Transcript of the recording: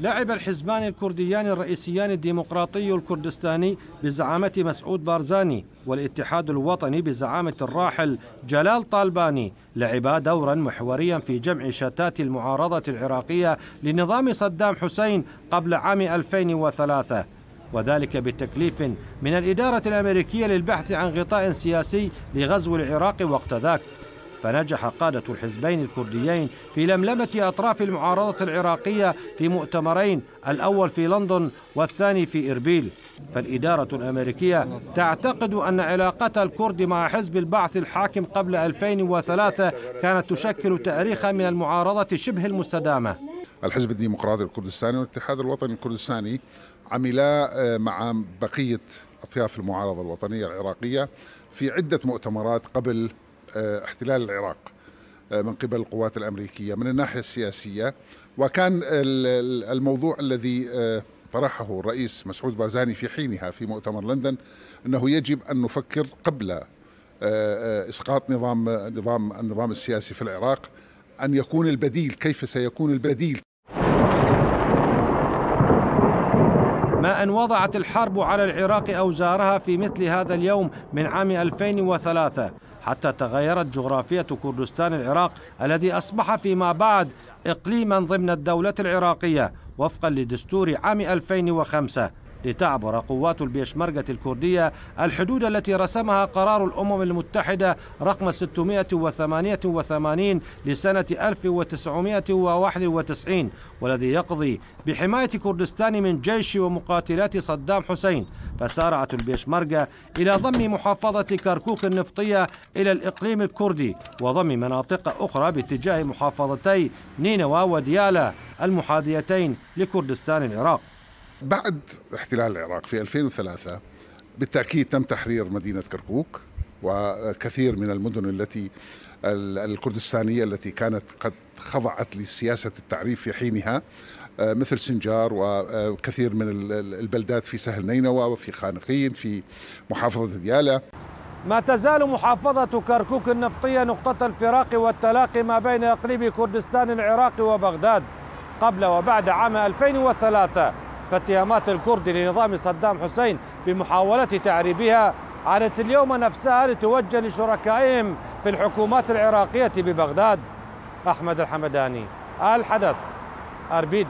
لعب الحزبان الكرديان الرئيسيان الديمقراطي الكردستاني بزعامة مسعود بارزاني والاتحاد الوطني بزعامة الراحل جلال طالباني لعبا دورا محوريا في جمع شتات المعارضة العراقية لنظام صدام حسين قبل عام 2003 وذلك بتكليف من الإدارة الأمريكية للبحث عن غطاء سياسي لغزو العراق وقت ذاك. فنجح قادة الحزبين الكرديين في لملمة أطراف المعارضة العراقية في مؤتمرين الأول في لندن والثاني في إربيل. فالإدارة الأمريكية تعتقد أن علاقة الكرد مع حزب البعث الحاكم قبل 2003 كانت تشكل تاريخا من المعارضة شبه المستدامة. الحزب الديمقراطي الكردستاني والاتحاد الوطني الكردستاني عملا آه، مع بقية أطياف المعارضة الوطنية العراقية في عدة مؤتمرات قبل احتلال العراق آه، من قبل القوات الأمريكية من الناحية السياسية. وكان الموضوع الذي آه، طرحه الرئيس مسعود بارزاني في حينها في مؤتمر لندن إنه يجب أن نفكر قبل إسقاط نظام نظام النظام السياسي في العراق أن يكون البديل كيف سيكون البديل؟ ما أن وضعت الحرب على العراق أوزارها في مثل هذا اليوم من عام 2003 حتى تغيرت جغرافية كردستان العراق الذي أصبح فيما بعد إقليما ضمن الدولة العراقية وفقا لدستور عام 2005 لتعبر قوات البيشمركة الكردية الحدود التي رسمها قرار الأمم المتحدة رقم 688 لسنة 1991 والذي يقضي بحماية كردستان من جيش ومقاتلات صدام حسين. فسارعت البيشمركة إلى ضم محافظة كركوك النفطية إلى الإقليم الكردي وضم مناطق أخرى باتجاه محافظتي نينوى وديالا المحاذيتين لكردستان العراق. بعد احتلال العراق في 2003 بالتأكيد تم تحرير مدينة كركوك وكثير من المدن التي الكردستانية التي كانت قد خضعت لسياسة التعريف في حينها آه، مثل سنجار وكثير من البلدات في سهل نينوى وفي خانقين في محافظة ديالى. ما تزال محافظة كركوك النفطية نقطة الفراق والتلاقي ما بين إقليم كردستان العراق وبغداد قبل وبعد عام 2003 فاتهامات الكرد لنظام صدام حسين بمحاولة تعريبها عادت اليوم نفسها لتوجه لشركائهم في الحكومات العراقية ببغداد. أحمد الحمداني الحدث أربيد.